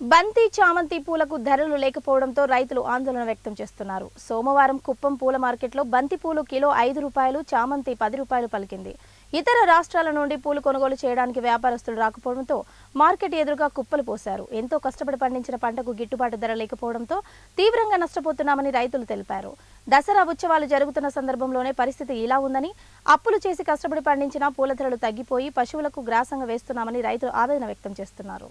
బంతి చామంతి పూలకు ధరలు లేకపోవడంతో రైతులు ఆందోళన వ్యక్తం చేస్తున్నారు. సోమవారం కుప్పం పూల మార్కెట్లో బంతి పూలు కిలో ఐదు రూపాయలు చామంతి పది రూపాయలు పలికింది. ఇతర రాష్ట్రాల నుండి పూలు కొనుగోలు చేయడానికి వ్యాపారస్తులు రాకపోవడంతో మార్కెట్ ఎదురుగా కుప్పలు పోశారు. ఎంతో కష్టపడి పండించిన పంటకు గిట్టుబాటు ధర లేకపోవడంతో తీవ్రంగా నష్టపోతున్నామని రైతులు తెలిపారు. దసరా ఉత్సవాలు జరుగుతున్న సందర్భంలోనే పరిస్థితి ఇలా ఉందని అప్పులు చేసి కష్టపడి పండించిన పూల ధరలు తగ్గిపోయి పశువులకు గ్రాసంగా వేస్తున్నామని రైతులు ఆవేదన వ్యక్తం చేస్తున్నారు.